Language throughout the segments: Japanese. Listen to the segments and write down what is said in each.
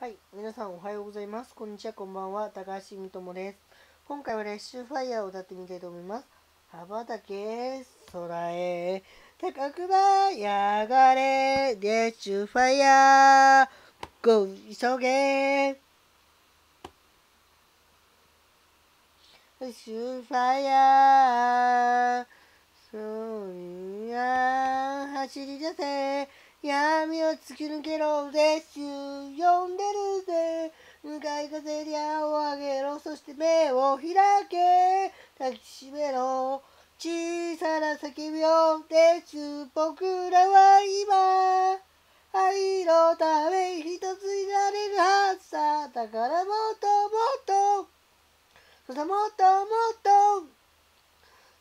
はい、皆さんおはようございます。こんにちは、こんばんは。高橋みともです。今回はレスキューファイヤーを歌ってみたいと思います。羽ばたけ、空へ、高く舞い上がれ、レスキューファイヤー、 Go 、急げ。レスキューファイヤー、そうや、走り出せ。闇を突き抜けろレッシュ呼んでるぜ向かい風に矢を上げろそして目を開け抱きしめろ小さな叫びをレッシュ僕らは今愛のため一つになれるはずさ。だからもっともっとそしてもっともっと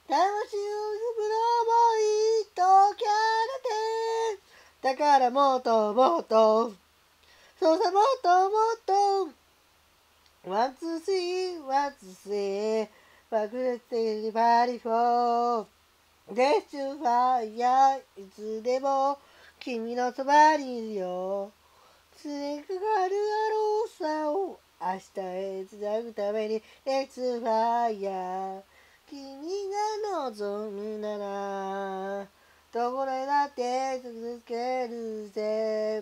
魂を呼ぶのもいいとキャラでだからもっともっと、そうさもっともっと、ワンツースリー、ワンツースリー、爆裂的にパリフォー、デッシュファイヤー、いつでも君のそばにいるよ。常にかかるあろうさを明日へつなぐために、レッツファイヤー、君が望むなら、どこでだって続けるぜ。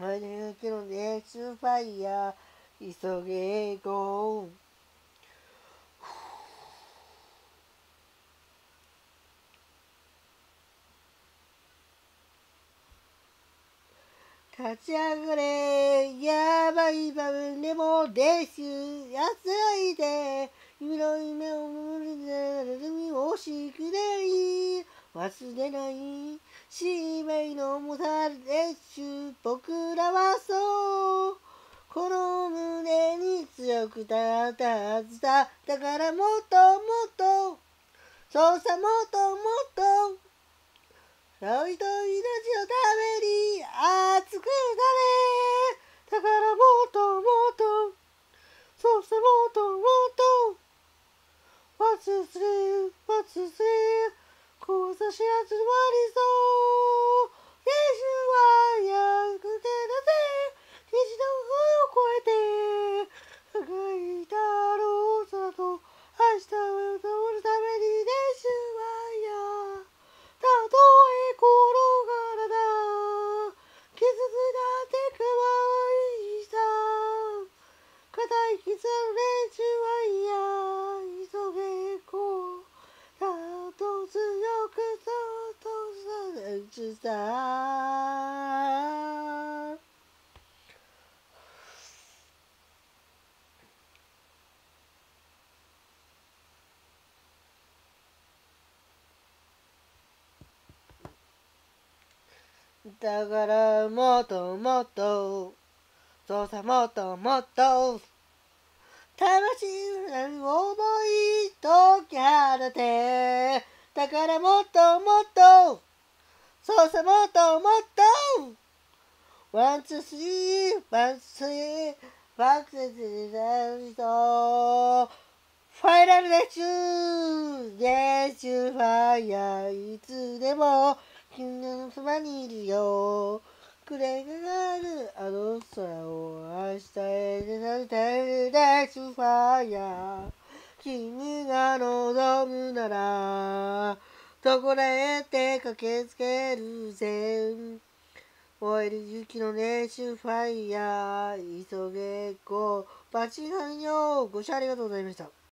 前に行くので、スーファイヤー、急げゴー。立ち上がれ、やばい場面でもです。安らいで、夢の夢を守るなら海をしくれい。忘れない使命の重さでし僕らはそうこの胸に強く立ったはずだだからもっともっとそうさもっともっとそういと命のために熱くなれだからもっともっとそしてもっともっと What's this? What's this? 交差し集まりそさだからもっともっとそうさもっともっと魂の思いときゃらてだからもっともっとそうさもっともっとワンツースリーワンツースリーバックセスラリトファイナルレッシュレッシュファイヤー。いつでも君のそばにいるよ。くれががるあの空を明日へ出されてレッシュファイヤー。君が望むなら。どこらへって駆けつけるぜ燃える雪のレッシュファイヤー急げこうバチガンよご視聴ありがとうございました。